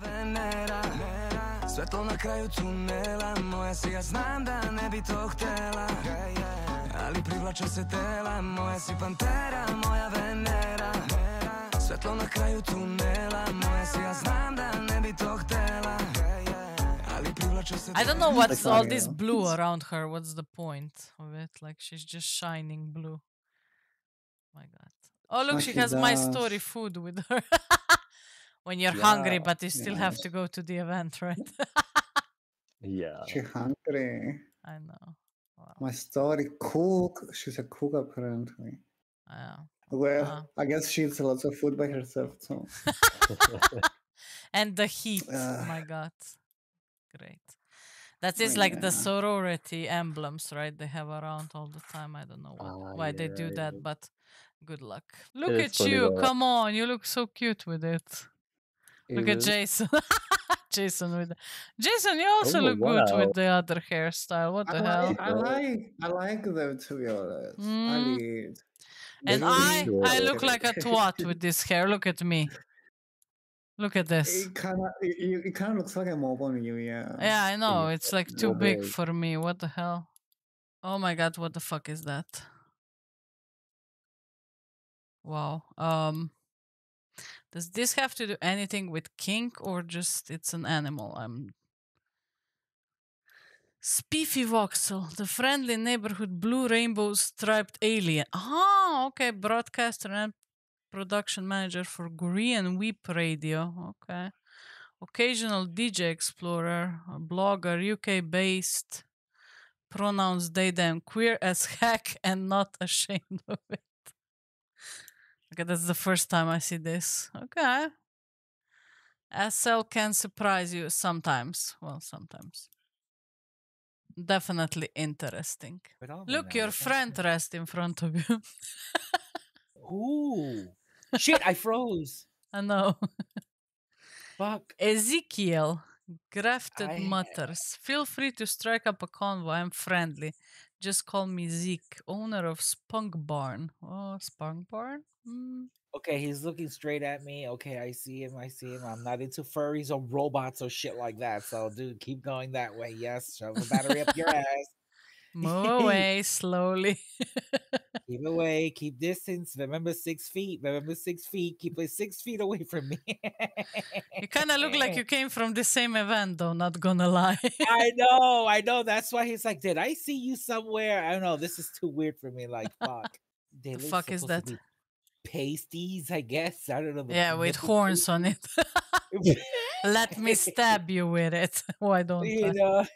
Venera Svetlo na kraju tunela Moja si ja znam da ne bi to Ali privlače se tela Moja si pantera, moja Venera. Svetlo na kraju tunela Moja si ja znam da ne bi to I don't know what's all this blue around her. What's the point of it? Like she's just shining blue. Oh my god. Oh look, she she has my story food with her. when you're hungry, but you still have to go to the event, right? Yeah. She's hungry. I know. Wow. My story cook. She's a cook apparently. Yeah. Well. I guess she eats lots of food by herself too. and the heat. Ugh. my god. Great. That Oh, is like the sorority emblems, right? They have around all the time. I don't know what, Ah, why they do that, but good luck. Look is at you. though. Come on. You look so cute with it. Look It at. Jason. Jason with the... Jason, you also Oh, look good with the other hairstyle. What I the hell? like, I like, I like them to be honest. I Mm. And I, I look like a twat with this hair. Look at me. Look at this. It kind of, it, it- it kind of looks like a mobile you, yeah. Yeah, I know. It's like too big for me. What the hell? Oh my god, what the fuck is that? Wow. Um does this have to do anything with kink or just it's an animal? I'm Spiffy Voxel, the friendly neighborhood blue rainbow striped alien. Ah, okay, broadcaster and production manager for Korean Weep Radio. Okay. Occasional DJ explorer, blogger, UK based, pronouns they them, queer as heck and not ashamed of it. Okay, that's the first time I see this. Okay. SL can surprise you sometimes. Well, sometimes. Definitely interesting. Look, your friend rest in front of you. Ooh. Shit, I froze. I know. Fuck. Ezekiel, grafted I- mutters. Feel free to strike up a convo. I'm friendly. Just call me Zeke, owner of Spunk Barn. Oh, Spunk Barn? Hmm. Okay, he's looking straight at me. Okay, I see him. I see him. I'm not into furries or robots or shit like that. So, dude, keep going that way. Yes, shove a battery up your ass. Move away slowly. Keep away. Keep distance. Remember six feet. Remember six feet. Keep it six feet away from me. you kind of look like you came from the same event, though, not gonna lie. I know. I know. That's why he's like, did I see you somewhere? I don't know. This is too weird for me. Like, fuck. The fuck is that? Pasties, I guess. I don't know. yeah, with horns on it. Let me stab you with it. Why don't you I? know.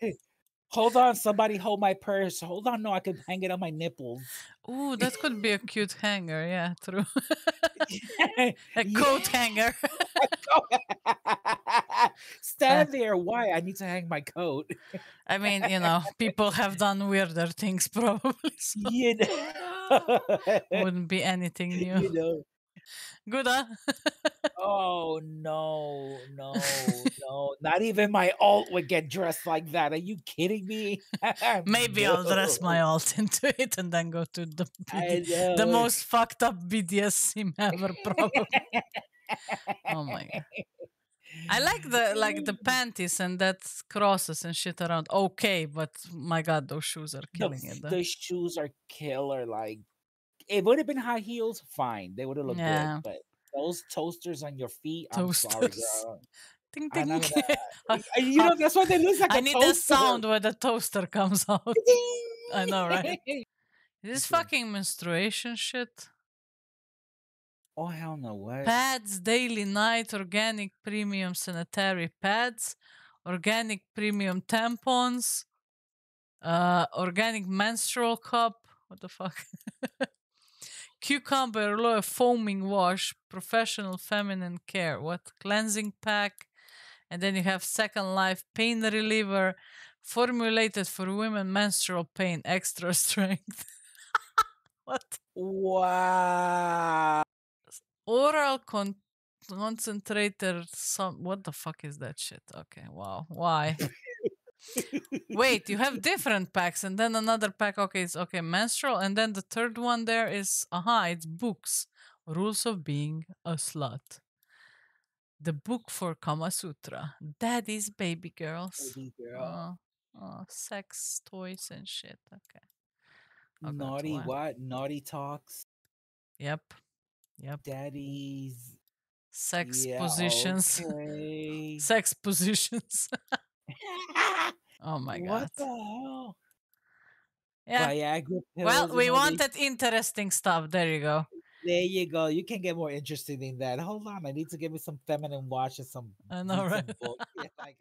Hold on, somebody hold my purse. Hold on, no, I can hang it on my nipples. Ooh, that could be a cute hanger. Yeah, true. a coat hanger. Stand there. Why? I need to hang my coat. I mean, you know, people have done weirder things probably. So you know. wouldn't be anything you new. know. Good, huh? Oh no, no, no! Not even my alt would get dressed like that. Are you kidding me? Maybe I'll dress my alt into it and then go to the BD- the most fucked up BDSM ever, probably. oh my god! I like the like the panties and that crosses and shit around. Okay, but my god, those shoes are killing f- it. though. the shoes are killer. Like it would have been high heels, fine. They would have looked Yeah. good. But those toasters on your feet, I'm sorry, Toasters. girl. Ding ding. gonna- you know that's why they look like I a need a toaster. sound where the toaster comes out. I know, right? Is this fucking menstruation shit? Oh hell no! What? Pads, daily, night, organic premium sanitary pads, organic premium tampons, uh, organic menstrual cup. What the fuck? Cucumber aloe foaming wash, professional feminine care. What? Cleansing pack. And then you have Second Life pain reliever, formulated for women menstrual pain, extra strength. what? Wow! oral con- concentrator some what the fuck is that shit okay wow why Wait, you have different packs, and then another pack. Okay, it's okay, menstrual, and then the third one there is aha, it's books. Rules of being a slut. The book for Kama Sutra. Daddy's baby girls. Baby girl. Oh, oh, sex toys and shit. Okay. God, Naughty what? Naughty talks. Yep. Yep. Daddy's Sex yeah, positions. Okay. Sex positions. oh my god. what the hell? Yeah. Viagra. Well, we all these- wanted interesting stuff. There you go. There you go. You can get more interesting than that. Hold on, I need to give me some feminine watch and some. I know, right? books. Yeah, like,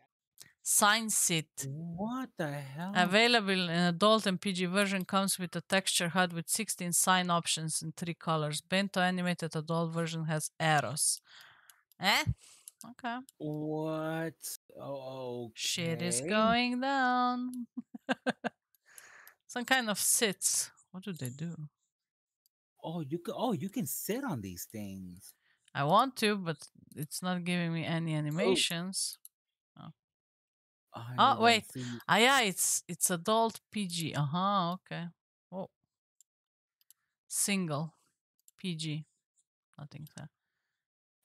Science It. what the hell? Available in adult and PG version comes with a texture HUD with 16 sign options in three colors. Bento animated adult version has arrows. Eh? Okay. What? Oh, Shit is going down. Some kind of sits. What do they do? Oh, you can. Oh, you can sit on these things. I want to, but it's not giving me any animations. I Oh, don't wait. Ah, yeah, it's it's adult PG. Uh huh. Okay. Oh, single PG. Nothing there.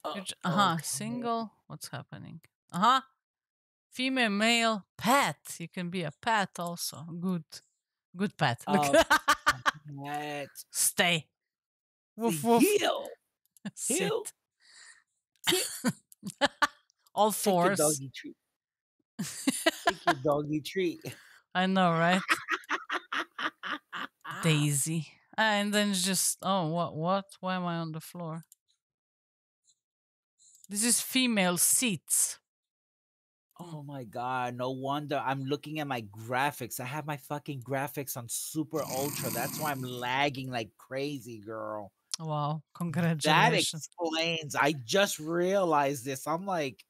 Uh huh. okay. Single. What's happening? Uh huh. Female, male, pet. You can be a pet also. Good, good pet. Look. Oh, Pet. Stay. Woof woof. heel. Heel. All Take your doggy treat. Take your doggy treat. I know, right? Daisy. And then just oh what what? Why am I on the floor? This is female seats. Oh my god, no wonder I'm looking at my graphics. I have my fucking graphics on super ultra. That's why I'm lagging like crazy, girl. Wow, congratulations. That explains. I just realized this. I'm like,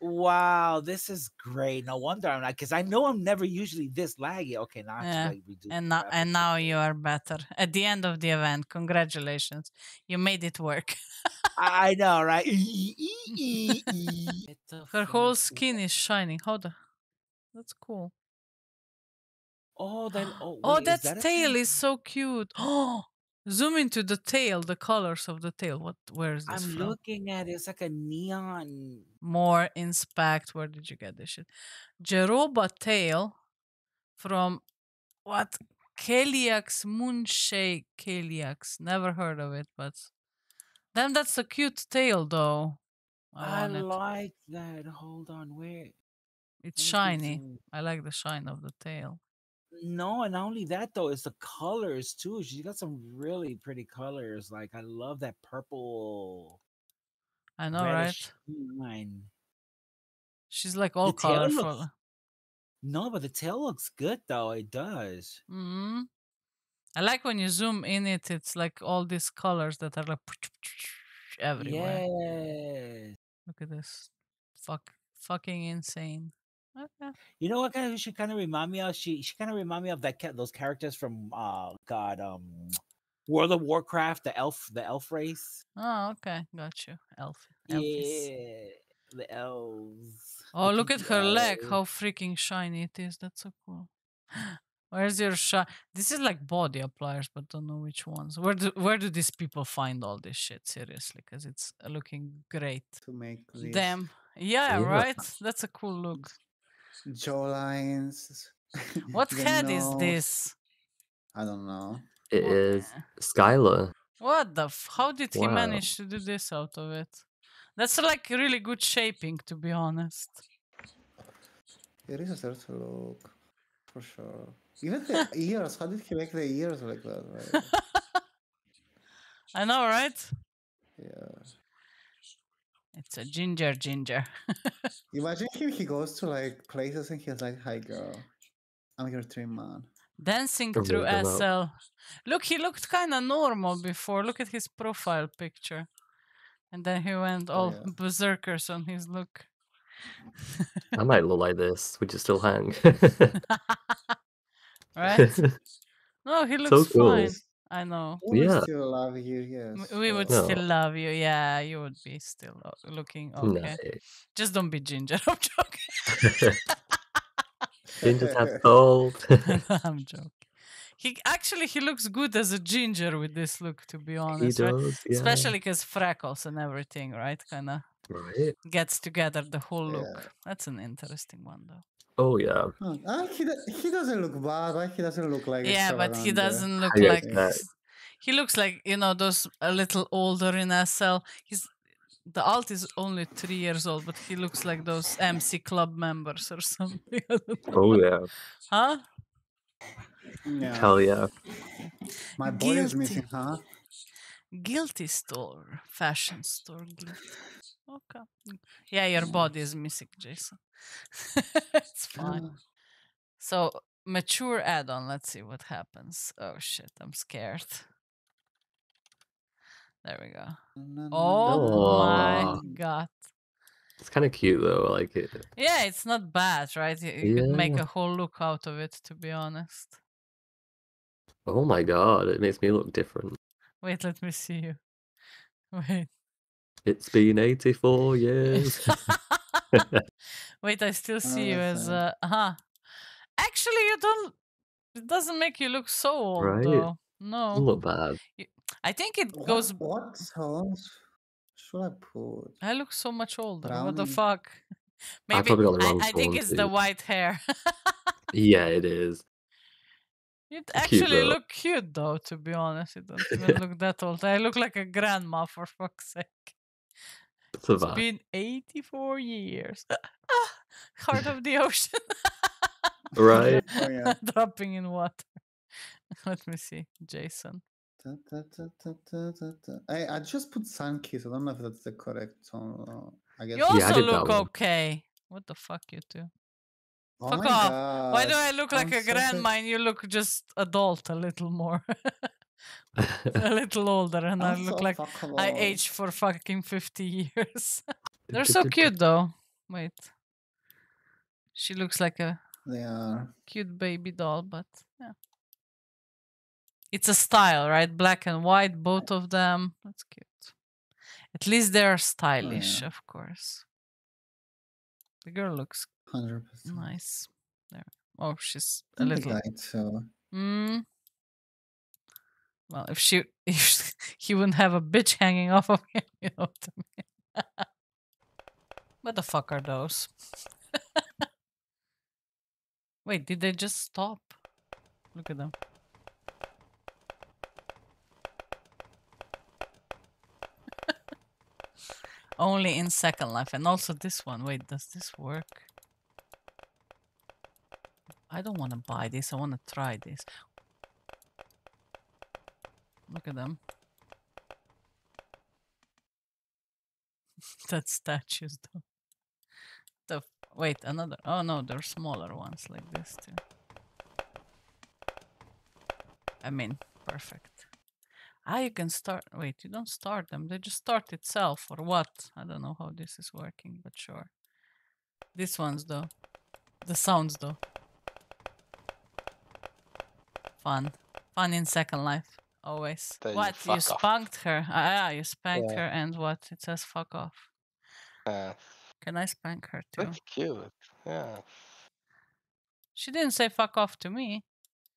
wow, this is great. No wonder I'm not because I know I'm never usually this laggy. Okay, now I have Yeah, to like redo And now and now you are better. At the end of the event, congratulations. You made it work. I know, right? Her whole skin is shining. Hold on. That's cool. Oh, that. Oh, Oh, wait, is that that tail thing? is so cute. Oh, zoom into the tail, the colors of the tail. What? Where is this I'm from? looking at it. It's like a neon. More inspect. Where did you get this shit? Jeroba tail from what? Keliax Moonshake Keliax. Never heard of it, but then that's a cute tail though. I, I, want it. like that. Hold on, where? It's let me see shiny. I like the shine of the tail. No, and not only that though, it's the colors too. She's got some really pretty colors. Like I love that purple. I know, right? Line. She's like all The colorful. looks- No, but the tail looks good though. It does. hmm I like when you zoom in it. It's like all these colors that are like everywhere. Yes. Look at this, fuck, fucking insane. Okay. You know what kind of she kind of remind me of? She she kind of remind me of that ca- those characters from uh God um World of Warcraft, the elf the elf race. Oh, okay, got you. Elf, elfies. Yeah, the elves. Oh, look at her leg. How freaking shiny it is. That's so cool. Where's your shot? This is like body appliers, but don't know which ones. Where do where do these people find all this shit? Seriously, because it's looking great. to make this. Yeah, Yeah. right. That's a cool look. Jaw lines. What the head is this? I don't know. It What- is Skylar. What the? F- how did he manage to do this out of it? That's like really good shaping, to be honest. It is a certain look, for sure. Even the ears. How did he make the ears like that? Right? I know, right? Yeah. It's a ginger, ginger. Imagine him. He goes to like places and he's like, "Hi, girl, I'm your dream man." Dancing Or through rip 'em SL. Look, he looked kind of normal before. Look at his profile picture. And then he went Oh, all yeah. berserkers on his look. I might look like this. Would you still hang. right? No, he So looks cool. fine. I know. We Yeah. still love you, yes. We would but- still love you. Yeah, you would be still looking okay. No. Just don't be ginger. I'm joking. Ginger tap gold. I'm joking. He actually he looks good as a ginger with this look, to be he honest. right? Yeah. Especially because freckles and everything, right? Kind of Right. gets together the whole look. Yeah. That's an interesting one, though. Oh yeah. Ah, he, do- he doesn't look bad, right? He doesn't look like yeah, but he uh, doesn't look I like. that. He looks like you know those a little older in SL. He's the alt is only three years old, but he looks like those MC club members or something. I don't know. Oh yeah. huh? Yeah. Hell yeah. My body is Guilty. missing, huh? Guilty store, fashion store. Guilty. Okay. Yeah, your body is missing, Jason. it's fine. Ah, So mature add-on. Let's see what happens. Oh shit, I'm scared. There we go. Oh my god. It's kind of cute though. I like it. Yeah, it's not bad, right? You, you could make a whole look out of it, to be honest. Oh my god, it makes me look different. Wait, let me see you. Wait. It's been 84 years. Wait, I still see you as sad. uh huh. Actually, you don't. It doesn't make you look so old, Right. though. Doesn't No, look bad. I think it What, goes. what songs should I put? I look so much older. What the fuck? Maybe probably got the I, wrong I think phone, it's the white hair. Yeah, it is. You actually though. look cute, though. To be honest, you don't even look that old. I look like a grandma, for fuck's sake. It's a It's vibe. been 84 years. Ah, Heart of the ocean. Right? Oh, yeah. Dropping in water. Let me see. Jason. Da, da, da, da, da, da, da. I, I just put Sun Kiss. I don't know if that's the correct song. uh, I guess. You Yeah, I also did look okay. What the fuck, you two? Oh fuck off. Why do I look like I'm a so grandma and you look just adult a little more? a little older, and I I'm look so like I aged for fucking 50 years. They're so cute, though. Wait. She looks like a They are. cute baby doll, but yeah. It's a style, right? Black and white, both of them. That's cute. At least they're oh, stylish, of course. The girl looks 100%. nice. There. Oh, she's a little. guy too. Mm. Well, if she, if he wouldn't have a bitch hanging off of him, you know what I mean. what the fuck are those? Wait, did they just stop? Look at them. Only in Second Life, and also this one. Wait, does this work? I don't want to buy this. I want to try this. Look at them. that statues though. The wait, another. Oh no, they're smaller ones like this too. I mean, perfect. Ah, you can start. Wait, you don't start them. They just start itself or what? I don't know how this is working, but sure. These ones though. The sounds though. Fun. Fun in Second Life. Always. Then what? You, off. spanked her. Ah, yeah, you spanked Yeah. her and what? It says fuck off. Uh, Can I spank her too? that's cute. Yeah. She didn't say fuck off to me.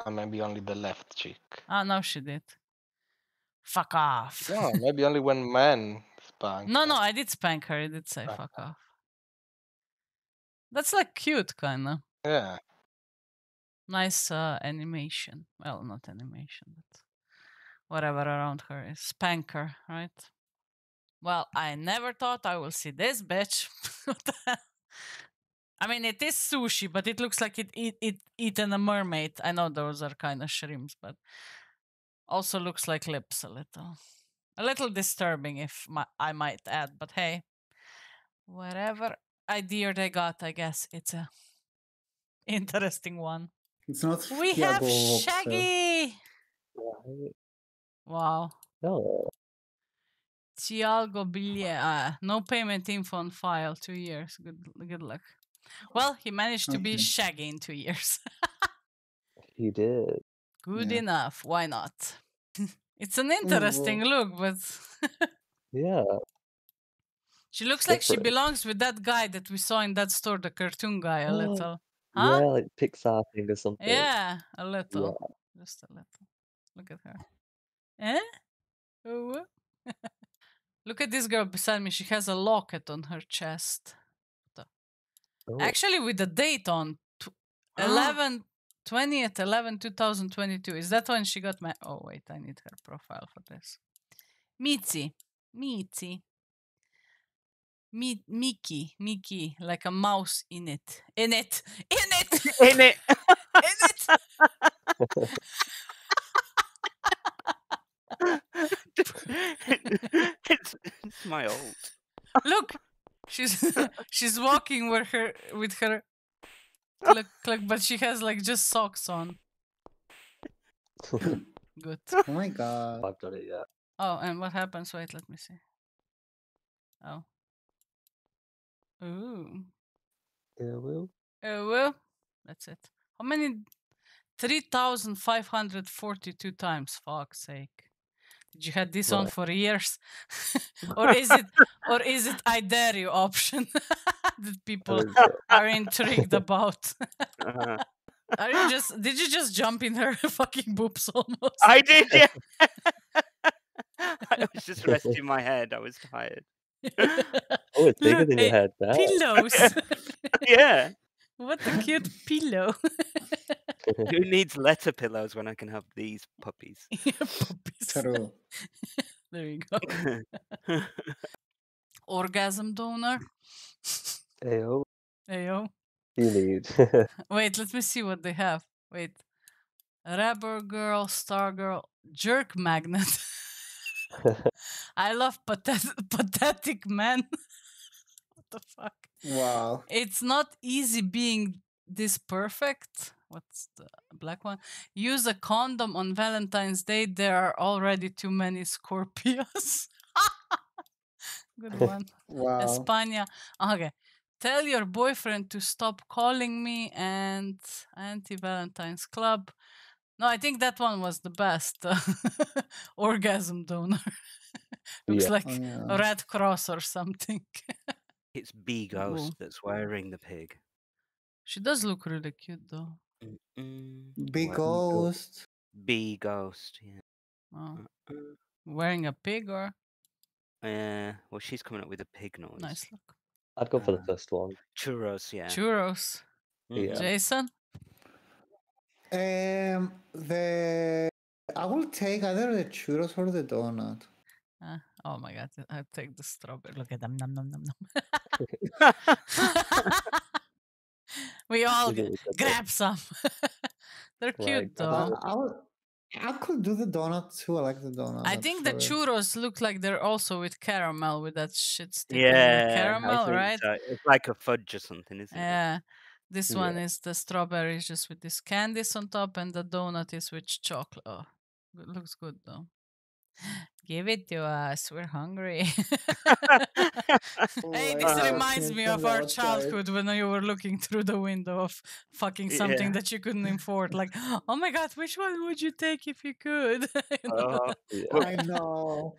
Or maybe only the left cheek. Ah, no, she did. Fuck off. No, maybe only when men spank. no, her. no, I did spank her. I did say Ah. fuck off. That's like cute, kinda. Yeah. Nice uh, animation. Well, not animation, but whatever around her is. Spanker, right? Well, I never thought I will see this bitch. I mean, it is sushi, but it looks like it eat it eaten a mermaid. I know those are kind of shrimps, but also looks like lips a little, a little disturbing, if my, I might add. But hey, whatever idea they got, I guess it's a interesting one. It's not We have Shaggy. Right. Wow. Oh. Thiago Billier. Uh, no payment info on file. Two years. Good. Good luck. Well, he managed to be Shaggy in two years. He did. Good Yeah. enough. Why not? it's an interesting look, but Yeah. she looks like she belongs with that guy that we saw in that store, the cartoon guy, a Oh. little. Huh? Yeah, like Pixar thing or something. Yeah, a little. Just a little. Look at her. Eh? Oh. Look at this girl beside me. She has a locket on her chest. Oh, Actually, with the date on tw- 11 20th 11 2022. Is that when she got my. Oh, wait, I need her profile for this. Mitzi. Mitzi. Mi- Mickey. Mickey. Like a mouse in it. In it. In it. In it. in it. it's, it's my old. Look, she's she's walking with her with her click click, but she has like just socks on. Good. Oh my god. I've done it yet. Oh, and what happens? Wait, let me see. Oh. Ooh. Yeah, well. Oh well, that's it. How many? Three thousand five hundred forty-two times. Fuck's sake! Did you had this on for years, or is it, or is it I dare you option that people What are intrigued about? Uh, Are you just? Did you just jump in her fucking boobs almost? I did, yeah. I was just resting my head. I was tired. Oh, it's bigger than Hey, your head now. Pillows. Yeah. what a cute pillow. Who needs letter pillows when I can have these puppies? Puppies. True. There you go. Orgasm donor. Ayo. Ayo. You need. Wait, let me see what they have. Wait. Rubber girl, star girl, jerk magnet. I love pathet- pathetic men. The fuck? Wow. It's not easy being this perfect. What's the black one? Use a condom on Valentine's Day. There are already too many Scorpios. Good one. Wow. España. Okay. Tell your boyfriend to stop calling me and anti Valentine's Club. No, I think that one was the best. Orgasm donor. Looks Yeah. like Oh, yeah. a Red Cross or something. It's B Ghost that's wearing the pig. she does look really cute though. Mm-mm. Big Wha- ghost. B Ghost, yeah. Oh, wearing a pig or Yeah, well, she's coming up with a pig noise. nice look. I'd go for the Uh, first one. Churros, yeah. Churros. Mhm. Yeah. Jason? Um, the I will take either the churros or the donut. Uh, oh my god, I take the strawberry. Look at them. Nom, nom, nom, nom. we all You g- get what you said there. grab some. They're Right, cute I, though. I, would, I could do the donut too. I like the donut. I think the actually. churros look like they're also with caramel with that shit sticking Yeah, in the I caramel, right? so. It's like a fudge or something, isn't it? Yeah. This Yeah. one is the strawberries just with this candies on top, and the donut is with chocolate. Oh, it looks good though. Give it to us. We're hungry. hey, this reminds me of our childhood when you were looking through the window of fucking something Yeah. that you couldn't afford. Like, oh my god, which one would you take if you could? You know? Oh, Yeah. I know.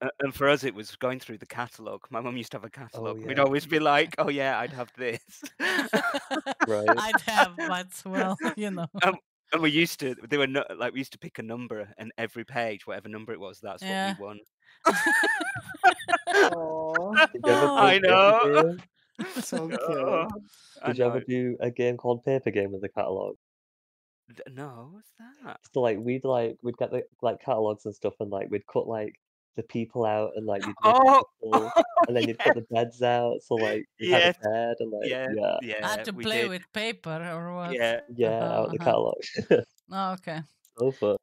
a- and for us, it was going through the catalogue. My mum used to have a catalogue. We'd always be like, "Oh yeah, I'd have this," Right. I'd have, but well, you know. Um, and we used to. They were no, like we used to pick a number, and every page, whatever number it was, that's Yeah. what we won. Oh, Did you ever Oh. I know. So cute. Oh, Did you ever do a game called Paper Game with the catalog? No, what's that? So like we'd like we'd get the like catalogs and stuff, and like we'd cut like the people out, and like you'd make a Oh, and then you'd cut the beds out. So like you Yes. had a bed, and like yeah, yeah, yeah. I had to we play did. with paper or what? Yeah, yeah, out the Uh-huh. catalog. Oh, okay. so fun,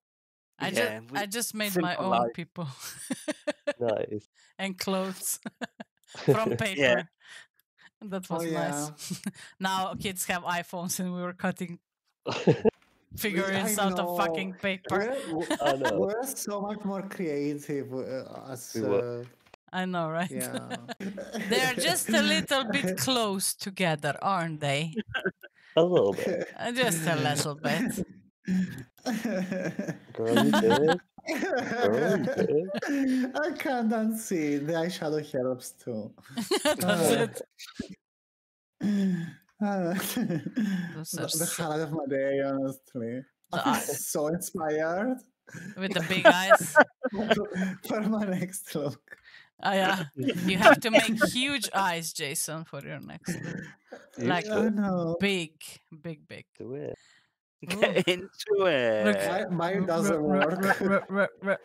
I Yeah, just I just made my own life. people nice. and clothes from paper. That Oh, was nice. now kids have iPhones and we were cutting figurines I out of fucking paper. We're, we're so much more creative uh, as uh, I know, right? yeah. They're just a little bit close together, aren't they? A little bit, Uh, Just a little bit. girl. You did. Girl, you did. I can't unsee the eyeshadow helps too. That's Uh, it. Those the, are the so- highlight of my day, honestly. I'm so inspired with the big eyes. for my next look. Oh yeah, you have to make huge eyes, Jason, for your next look. Like- I should know. Big, big, big. do it. Get into it. Mine, mine doesn't work.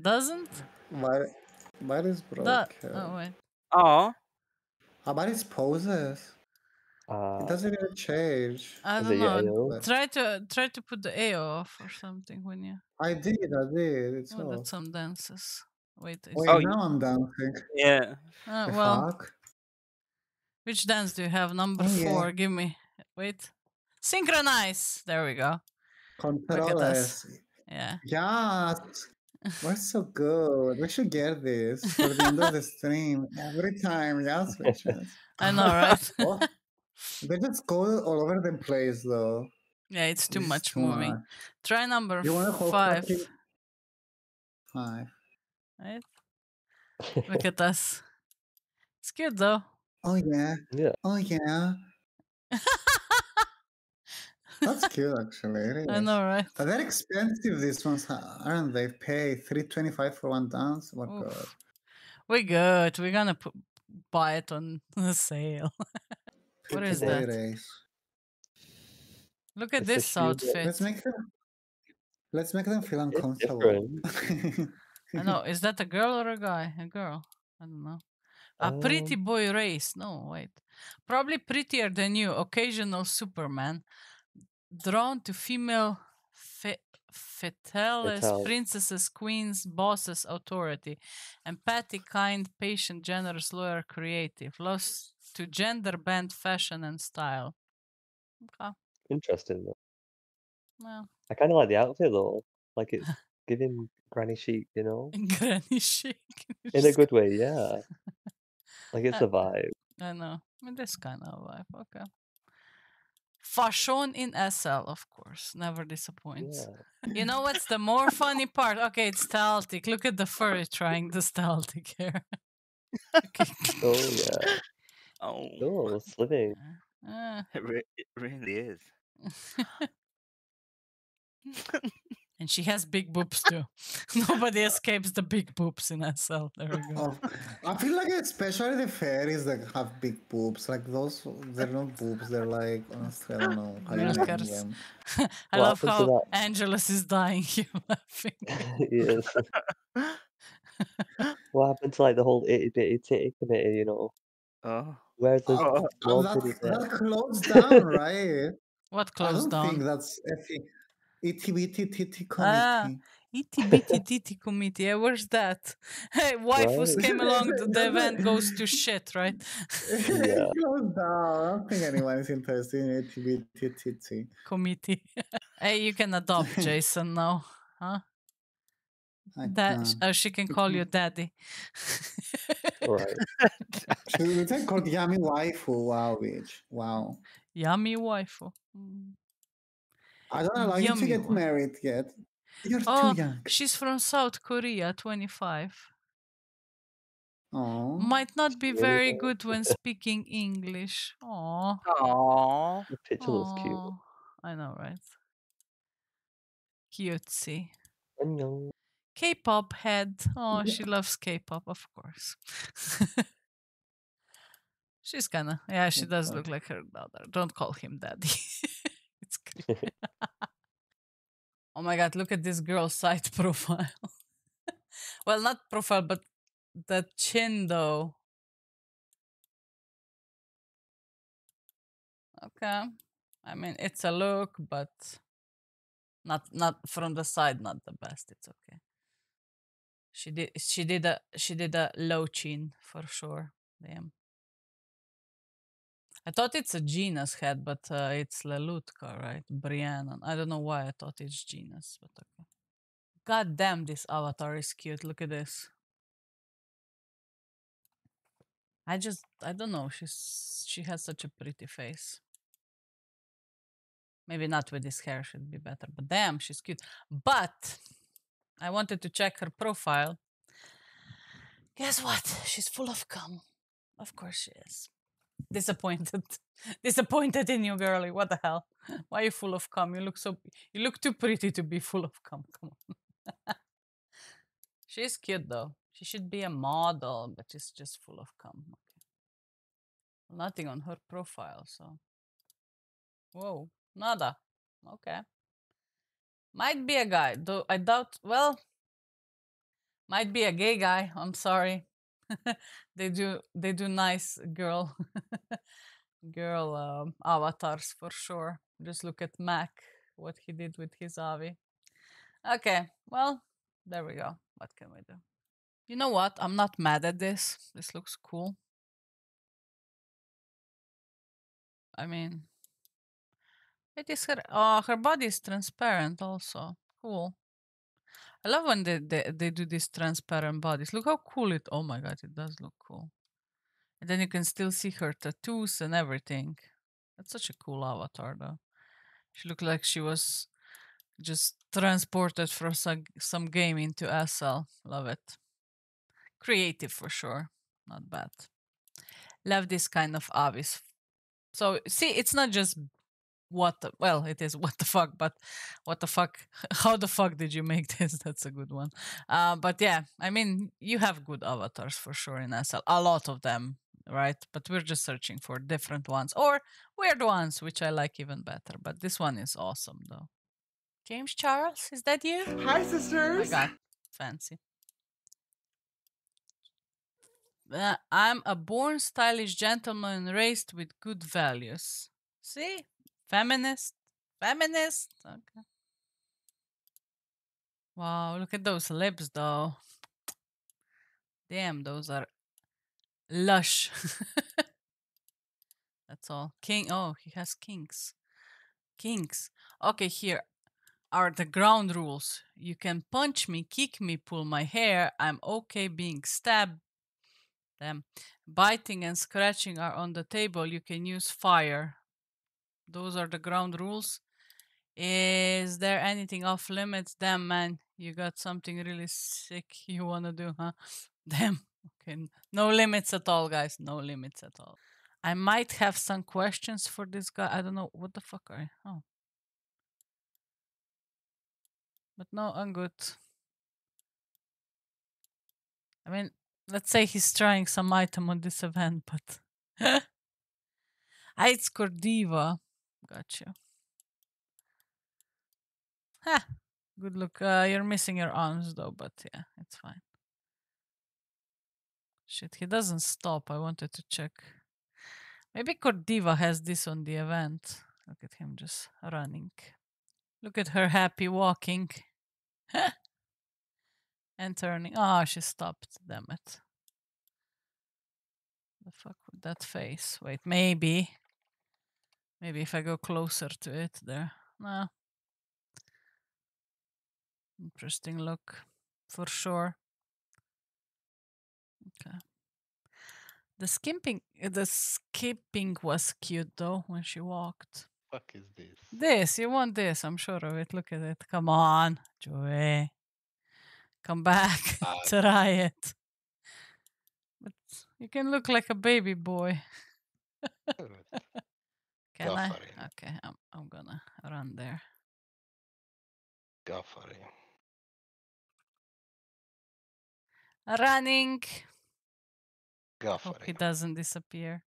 Doesn't? Mine, mine is broken. That. Oh wait. Oh, How about his poses? Uh, It doesn't even change. I don't know. AO? Try to try to put the AO off or something when you I did, I did. It's oh, off. that's some dances. Wait, is Wait, Oh, you- now I'm dancing. yeah. uh, well, fuck? which dance do you have? Number Oh, yeah. four. Give me. Wait. Synchronize. There we go. Controles. Yeah. Yes. We're so good. We should get this for the end of the stream. Every time, yes, bitches. I know, right? Oh, they just go all over the place though. yeah, it's too This is much too moving. much. Try number You wanna hold five. Five. Right? Look at us. It's good though. Oh yeah. Yeah. Oh yeah. That's cute actually. It I know, right? But they're expensive these ones, aren't they? Pay three twenty five for one dance. Oh my god. We're good. We're gonna put, buy it on the sale. What is that? days. Look at It's this outfit. Let's make them. Let's make them feel uncomfortable. I know. Is that a girl or a guy? A girl. I don't know. A pretty Um, boy race. No, wait. Probably prettier than you. Occasional Superman. Drawn to female fe- fatales, princesses, queens, bosses, authority. Empathic, kind, patient, generous, lawyer, creative. Lost to gender bent fashion and style. Okay. Interesting though. Well, I kind of like the outfit though. Like it's giving granny chic, you know, granny chic. in a good way. Yeah. Like it's a vibe. I know. I mean, this kind of vibe. Okay. Fashion in SL, of course. Never disappoints. Yeah. You know what's the more funny part? Okay, it's Staltic. Look at the furry trying the Staltic here. okay. Oh yeah. Oh, Oh, sliving. Uh, it, re- it really is. and she has big boobs too. Nobody escapes the big boobs in SL. There we go. Oh, I feel like especially the fairies that have big boobs, like those, they're not boobs. They're like honestly, I don't know how you name Milkers. them. I What love happened to how? Angelus is dying here laughing. yes. What happened to like the whole itty bitty titty committee? You know, Oh, where's the Oh, Oh, that, titty that closed down, right? What I closed don't think down? that's effing itty bitty titty Ah. committee. Itty bitty titty committee. Yeah, where's that? Hey, waifus Right. came along. The, the event goes to shit, right? It closed down. I don't think anyone is interested in itty bitty titty. Committee. hey, you can adopt Jason now, huh? I That uh, can't. oh, she can call you daddy. Right. She it's called Yummy Waifu. Wow, bitch. Wow. Yummy waifu. I don't allow you to get one. married yet. You're Oh, too young. she's from South Korea, 25. Oh. Might not be very good when speaking English. Aw. Aw. The picture looks cute. I know, right? Cutesy. Annyeong. K-pop head. Oh, she loves K-pop, of course. She's kinda yeah, she does look like her daughter. Don't call him daddy. it's creepy. oh my god, look at this girl's side profile. well, not profile, but the chin though. Okay. I mean it's a look, but not not from the side, not the best. It's okay. She did she did a she did a low chin for sure. Damn. I thought it's a genus head, but uh, it's Lelutka, right? Brianna. I don't know why I thought it's genus, but okay. God damn, this avatar is cute. Look at this. I just I don't know. She's she has such a pretty face. Maybe not with this hair should be better, but damn, she's cute. But I wanted to check her profile. Guess what? She's full of cum. Of course she is. Disappointed. Disappointed in you, girly. What the hell? Why are you full of cum? You look so you look too pretty to be full of cum. Come on. she's cute though. She should be a model, but she's just full of cum. Okay. Nothing on her profile, so. Whoa, nada. Okay. Might be a guy, though I doubt. Well, might be a gay guy. I'm sorry. they do they do nice girl girl um, avatars for sure. Just look at Mac, what he did with his Avi. Okay, well, there we go. What can we do? You know what? I'm not mad at this. This looks cool. I mean, it is her. Oh, her body is transparent. Also, cool. I love when they, they they do these transparent bodies. Look how cool it. Oh my god, it does look cool. And then you can still see her tattoos and everything. That's such a cool avatar, though. She looked like she was just transported from some some game into SL. Love it. Creative for sure. Not bad. Love this kind of avis. So see, it's not just what the, well it is what the fuck but what the fuck how the fuck did you make this? That's a good one. Uh, but yeah i mean you have good avatars for sure in sl a lot of them right? But we're just searching for different ones or weird ones which i like even better but this one is awesome though. James charles is that you? Hi, oh my sisters. god fancy. Uh, i'm a born stylish gentleman raised with good values. See feminist feminist okay. Wow look at those lips though. Damn those are lush. That's all. King oh he has kinks. Kinks. Okay here are the ground rules. You can punch me kick me pull my hair. I'm okay being stabbed. Them biting and scratching are on the table. You can use fire those are the ground rules. Is there anything off limits? Damn, man, you got something really sick you want to do, huh? Damn. Okay, no limits at all, guys. No limits at all. I might have some questions for this guy. I don't know what the fuck are I? Oh, but no, I'm good. I mean, let's say he's trying some item on this event, but Ah, it's Cordiva. Gotcha. Ha! Good look. Uh, you're missing your arms though, but yeah, it's fine. Shit, he doesn't stop. I wanted to check. Maybe Cordiva has this on the event. Look at him just running. Look at her happy walking. and turning. Ah, she stopped. Damn it. The fuck with that face? Wait, maybe. Maybe if I go closer to it there. No. Interesting look. For sure. Okay. The skimping, the skipping was cute though when she walked. Fuck is this? This, you want this, I'm sure of it. Look at it. Come on, Joey. Come back. Ah. Try it. But you can look like a baby boy. Can I? Okay, I'm I'm gonna run there. Go for it. Running. Go for Hope he doesn't disappear.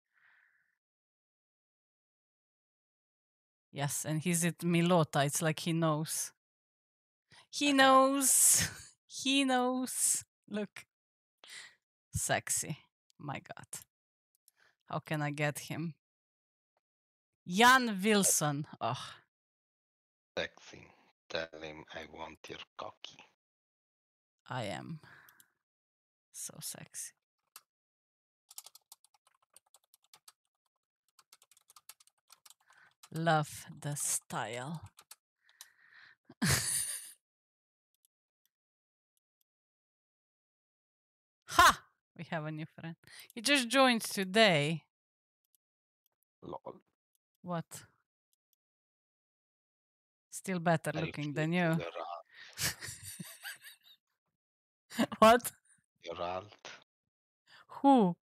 Yes, and he's at Milota. It's like he knows. He knows. he knows. Look. Sexy. My God. How can I get him? Jan Wilson. Oh, Sexy. Tell him I want your cocky. I am so sexy. Love the style. ha! We have a new friend. He just joined today. Lol. What? Still better I looking than you. What? your alt. Who?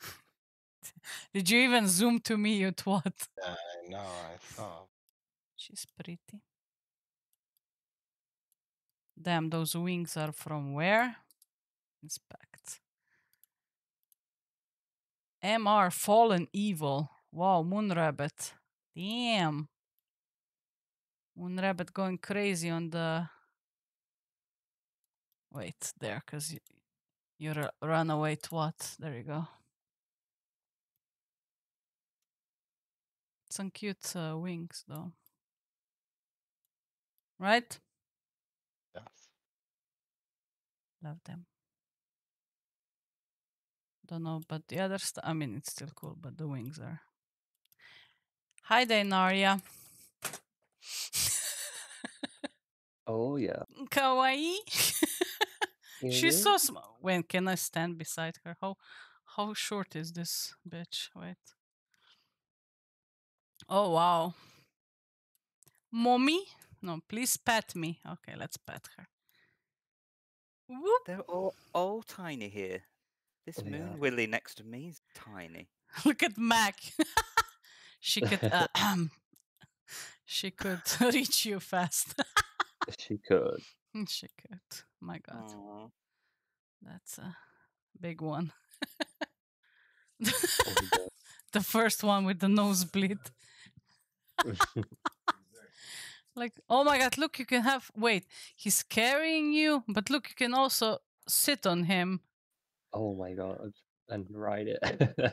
Did you even zoom to me, you twat? I know, I saw. She's pretty. Damn, those wings are from where? Inspect. MR Fallen Evil. Wow, Moon Rabbit. Damn. Moon Rabbit going crazy on the. Wait, there, because you, you're a runaway twat. There you go. Some cute uh, wings, though. Right? Yes. Love them. Don't know, but the other stuff, I mean, it's still cool, but the wings are. Hi there, Naria. Oh yeah. Kawaii. She's Mhm. so small. When can I stand beside her? How how short is this bitch? Wait. Oh wow. Mommy? No, please pat me. Okay, let's pat her. Whoop. They're all all tiny here. This Yeah. moon willy next to me is tiny. Look at Mac. she could uh, she could reach you fast. She could. she could. My god. Aw. That's a big one. Oh, the first one with the nosebleed. Like, oh my god, look, you can have. Wait, he's carrying you, but look, you can also sit on him oh my god. And ride it.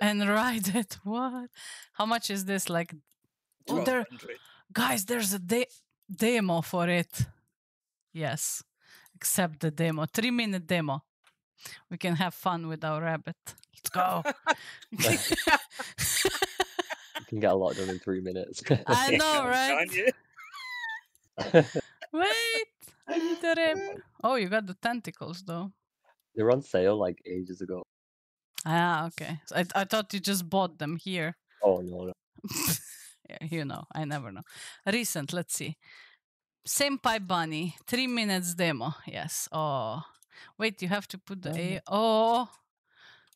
and ride it. What? How much is this? Like, oh, there, guys, there's a de- demo for it. Yes, accept the demo. Three minute demo. We can have fun with our rabbit. Let's go. you can get a lot done in three minutes. I know, right? Wait, I need a rib. Oh, you got the tentacles though. they were on sale like ages ago. Ah, okay. So I, I thought you just bought them here. Oh no, yeah, you know, I never know. Recent, let's see. Senpai Bunny, three minutes demo. Yes. Oh, wait, you have to put the A. Oh,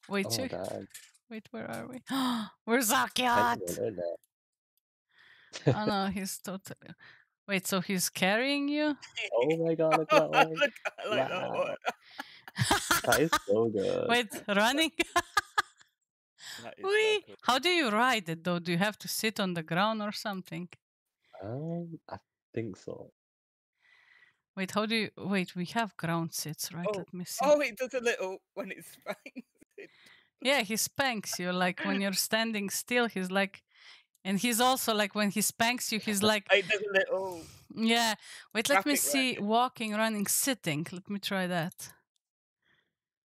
wait, Oh you- wait, where are we? We're so I cute. didn't know Oh no, he's totally. Wait, so he's carrying you? Oh my god, look at that one. Look, that Wow. One. That is so good. Wait, running? That is so cool. How do you ride it though? Do you have to sit on the ground or something? Um, I think so. Wait, how do you wait? We have ground sits, right? Oh, Let me see. Oh, it does a little when it's spanks. It- Yeah, he spanks you like when you're standing still. He's like, and he's also like when he spanks you, he's like, It does a little. yeah. Wait, let me see. light. Walking, running, sitting. Let me try that.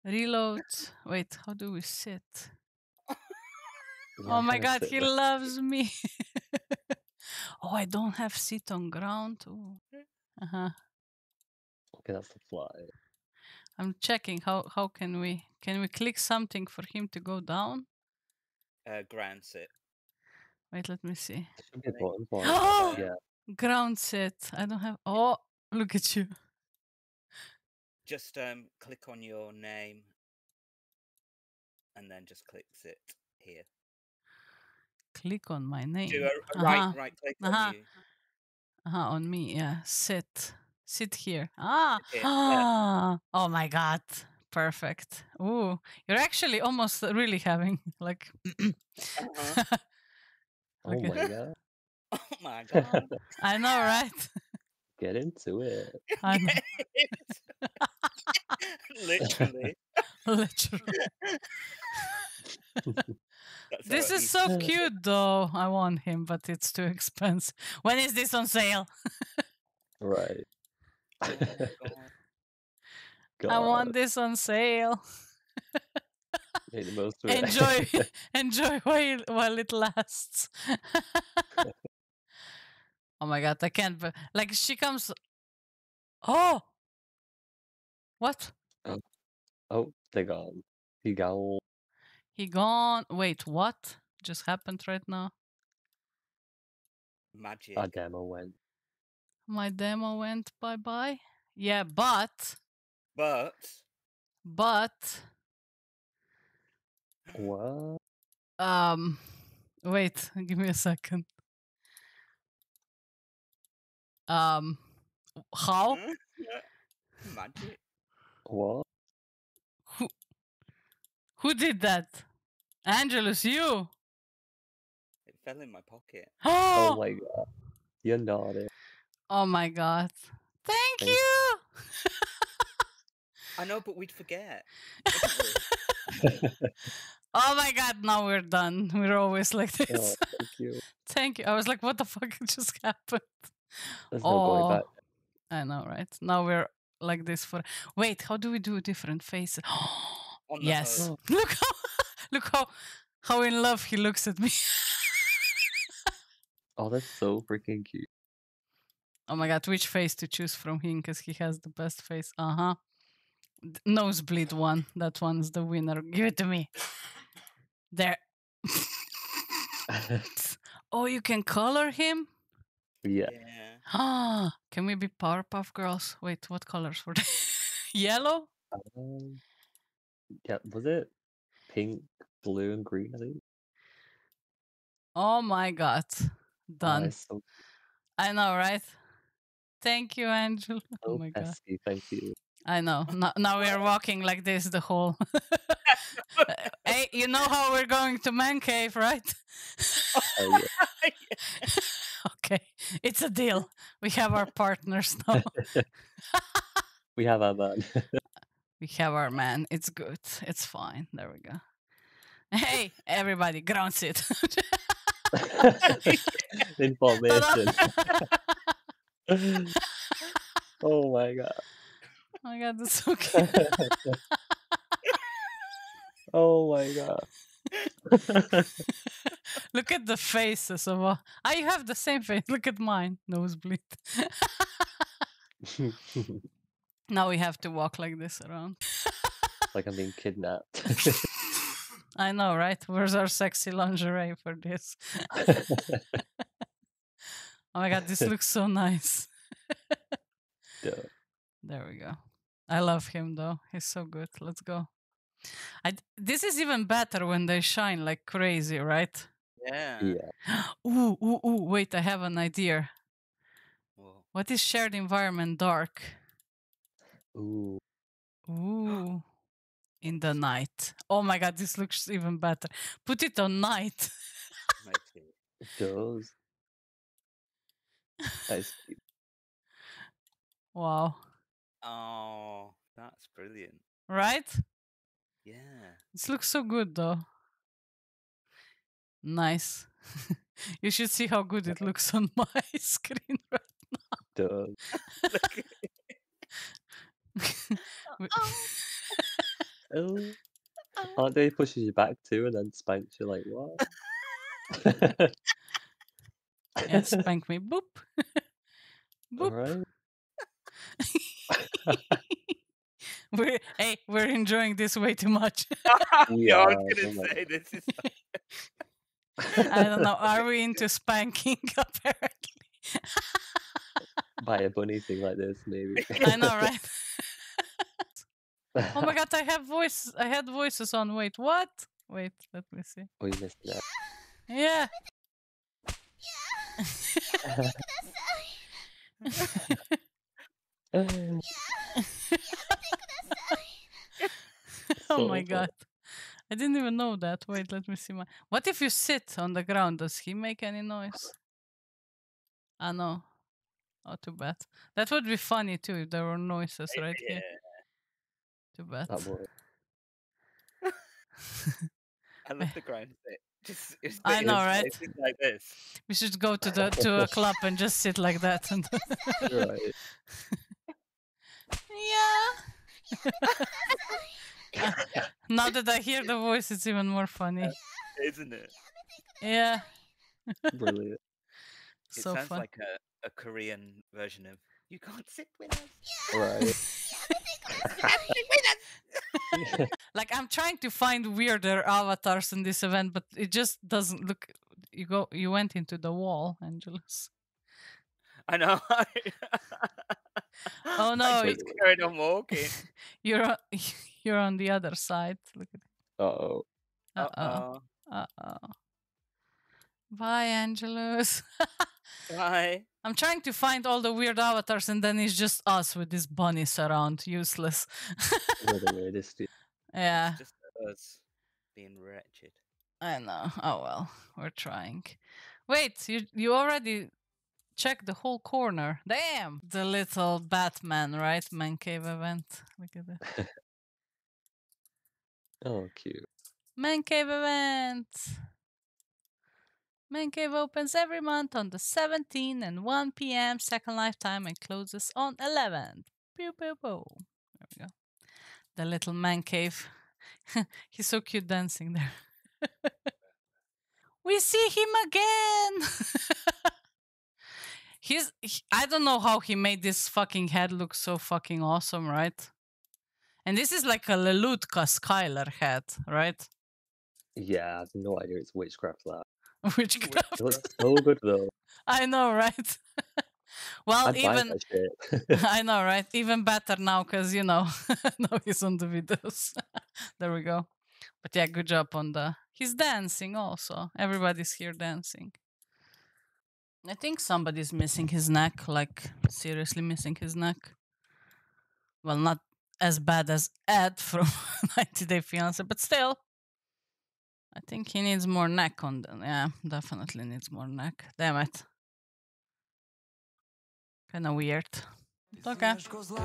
Reload. Wait, how do we sit? Oh my god, he there. loves me. oh, I don't have sit on ground. Ooh. Uh-huh. Okay, that's the fly. I'm checking how how can we can we click something for him to go down? Uh, ground sit. Wait, let me see. There should be a button Oh! Yeah. Ground sit. I don't have. Oh, look at you. Just um, click on your name, and then just click sit here. Click on my name. Do a, a Uh-huh. right, right click Uh-huh. on you. Uh-huh, on me. Yeah, sit. Sit here. Ah. Sit here, yeah. ah. Oh my god. Perfect. Ooh, you're actually almost really having like. Uh-huh. Oh my god. Oh my god! I know, right? Get into it. I know. Literally. Literally. This is it is used so cute, though. I want him, but it's too expensive. When is this on sale? Right. I want this on sale. Make the most of it. enjoy enjoy while, while it lasts oh my god i can't be- like she comes oh what oh, they're gone. He gone. he gone wait what just happened right now Magic. Our demo went. my demo went bye bye yeah but But but What? Um, wait, give me a second. Um, how? Hmm? Magic. What? Who? Who did that? Angelus, you? It fell in my pocket. Oh Oh, my god. You're naughty. oh my god! Thank Thank- you. I know, but we'd forget. Oh my god! Now we're done. We're always like oh, this. thank you. Thank you. I was like, what the fuck just happened? There's no Oh. going back. I know, right? Now we're like this for. Wait, how do we do different faces? Yes. Look how, look how, how in love he looks at me. Oh, that's so freaking cute. oh my god, which face to choose from him? Because he has the best face. Uh huh. Nosebleed one. That one's the winner. Give it to me. There. oh, you can color him. Yeah. Yeah. Ah, can we be Powerpuff Girls? Wait, what colors were they? Yellow? Um, yeah, was it pink, blue, and green? I think. Oh my god. Oh, Done. it's so, I know, right? Thank you, Angel. so Oh my god. Thank you. I know. Now, now we're walking like this the whole. hey, you know how we're going to man cave, right? Oh, yeah. Okay, it's a deal. We have our partners now. We have our man. we have our man. It's good. It's fine. There we go. Hey, everybody, ground sit. Information. Oh my god. oh my god, that's so cute. oh my god. Look at the faces of all. Ah, you have the same face. Look at mine. Nosebleed. now we have to walk like this around. like I'm being kidnapped. I know, right? Where's our sexy lingerie for this? Oh my god, this looks so nice. Duh. There we go. I love him though. He's so good. Let's go. I this is even better when they shine like crazy, right? Yeah. yeah. Ooh, ooh, ooh, wait, I have an idea. Whoa. What is shared environment dark? Ooh. Ooh. In the night. Oh my god, this looks even better. Put it on night. It- does. Wow. Oh, that's brilliant. Right? Yeah. This looks so good though. Nice. you should see how good it looks on my screen right now. Look at oh. Oh. oh. Aren't they pushes you back too and then spanks you like what? yeah, spank me. Boop. Boop. Alright. we're hey, we're enjoying this way too much. We yeah, I was are, gonna oh say this is. I don't know. Are we into spanking? Apparently. Buy a bunny thing like this, maybe. I know, right? oh my god, I have voice. I had voices on. Wait, what? Wait, let me see. Oh, you missed that. Yeah. oh my god. I didn't even know that. Wait, let me see my. What if you sit on the ground? Does he make any noise? Ah, no. Oh, too bad. That would be funny too if there were noises right yeah. here. Too bad. That boy. I love the grind bit. Just, just I know, in right? places Like this. We should go to the to a club and just sit like that. And Right. yeah. now that I hear the voice, it's even more funny. Isn't it? Yeah. Brilliant. It so sounds fun. like a, a Korean version of "You can't sit with us." Right. like I'm trying to find weirder avatars in this event, but it just doesn't look. You go. You went into the wall, Angelus. I know. Oh, no, I just carried on walking. You're on, you're on the other side. Look at. Uh oh. Uh oh. Uh-oh. Uh oh. Bye, Angelus. Bye. I'm trying to find all the weird avatars, and then it's just us with these bunnies around, useless. We're the weirdest. dude. yeah, Just us being wretched. I know. Oh well, we're trying. Wait, you you already checked the whole corner. Damn, the little Batman, right? Man cave event. Look at that. Oh, cute. Man cave event. Man cave opens every month on the 17th and 1 p.m. Second Lifetime and closes on 11th. Pew pew pew. There we go. The little man cave. He's so cute dancing there. we see him again. He's. he- I don't know how he made this fucking head look so fucking awesome, right? And this is like a Lelutka Skylar head, right? Yeah, I have no idea it's witchcraft that. Witchcraft. It looks so good though. I know, right? well, I'd even. I know, right? Even better now because you know now he's on the videos. there we go. But yeah, good job on the. He's dancing also. Everybody's here dancing. I think somebody's missing his neck, like seriously missing his neck. Well, not as bad as Ed from 90 Day Fiance, but still. I think he needs more neck on the. Yeah, definitely needs more neck. Damn it. Kinda weird. Okay.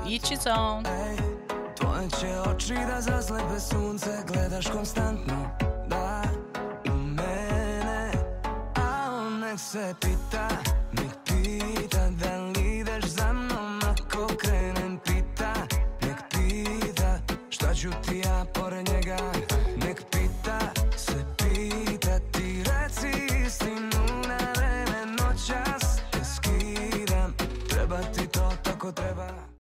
Each his own. Tvoje će oči da zaslepe sunce Gledaš konstantno, da, u mene A on nek se pita potrebbe